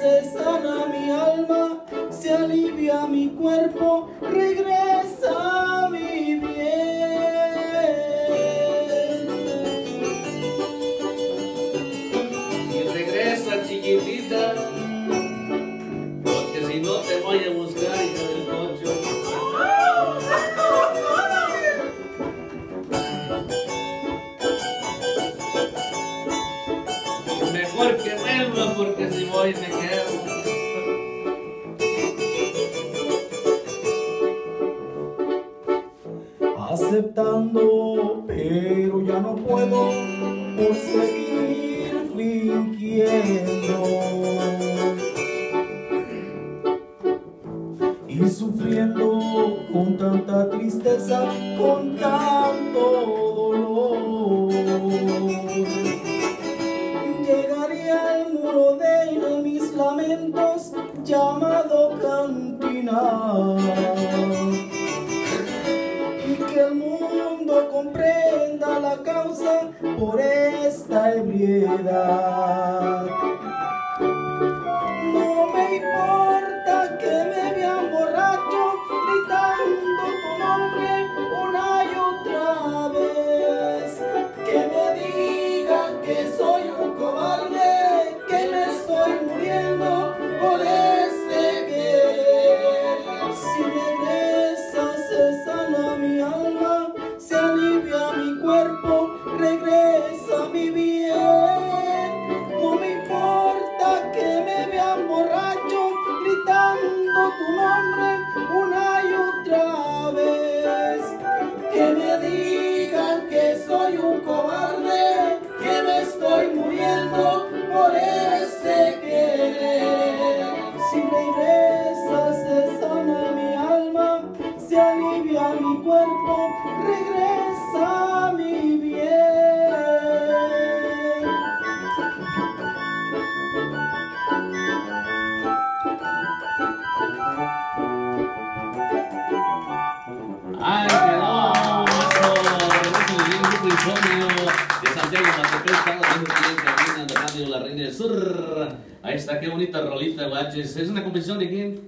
se sana mi alma, se alivia mi cuerpo, porque si voy me quedo. aceptando, pero ya no puedo por seguir fingiendo y sufriendo con tanta tristeza, con tanto Llegaría al muro de mis lamentos llamado cantina y que el mundo comprenda la causa por esta ebriedad. Tu nombre una y otra vez. Que me digan que soy un cobarde, que me estoy muriendo por este querer. Si regresas se sana mi alma, se alivia mi cuerpo, regresa Sur. Ahí está, qué bonita rolita, guaches. ¿Es una composición de quién?